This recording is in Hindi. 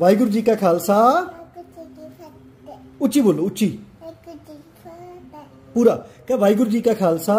वाहगुरु जी का खालसा। उची बोलो उची पूरा। क्या वाहगुरु जी का खालसा?